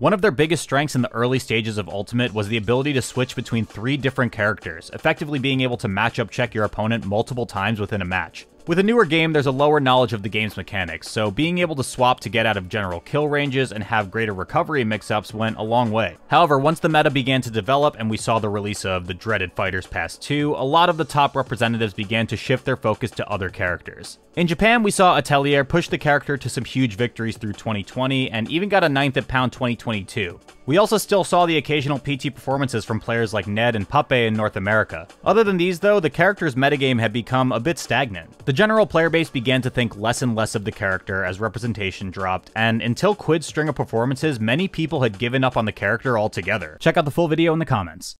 One of their biggest strengths in the early stages of Ultimate was the ability to switch between three different characters, effectively being able to matchup check your opponent multiple times within a match. With a newer game, there's a lower knowledge of the game's mechanics, so being able to swap to get out of general kill ranges and have greater recovery mix-ups went a long way. However, once the meta began to develop and we saw the release of the dreaded Fighters Pass 2, a lot of the top representatives began to shift their focus to other characters. In Japan, we saw Atelier push the character to some huge victories through 2020, and even got a ninth at Pound 2022. We also still saw the occasional PT performances from players like Ned and Pape in North America. Other than these though, the character's metagame had become a bit stagnant. The general player base began to think less and less of the character as representation dropped, and until Quidd's string of performances, many people had given up on the character altogether. Check out the full video in the comments.